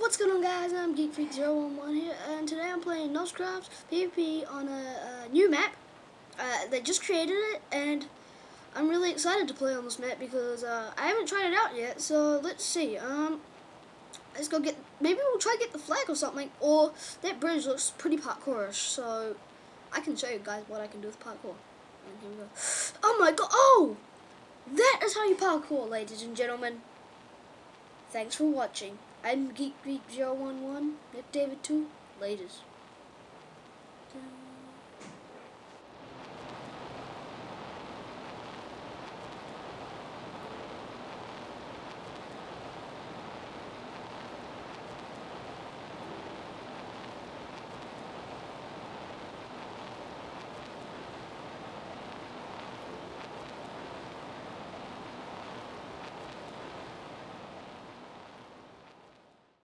What's going on guys, I'm GeekFreak011 here, and today I'm playing Noscraft PvP on a, a new map. Uh, they just created it, and I'm really excited to play on this map because uh, I haven't tried it out yet, so let's see. Um, Let's go get, maybe we'll try to get the flag or something, or that bridge looks pretty parkourish, so I can show you guys what I can do with parkour. Go. Oh my god, oh! That is how you parkour, ladies and gentlemen. Thanks for watching. I'm Geek Geek 011, Nick David 2, latest.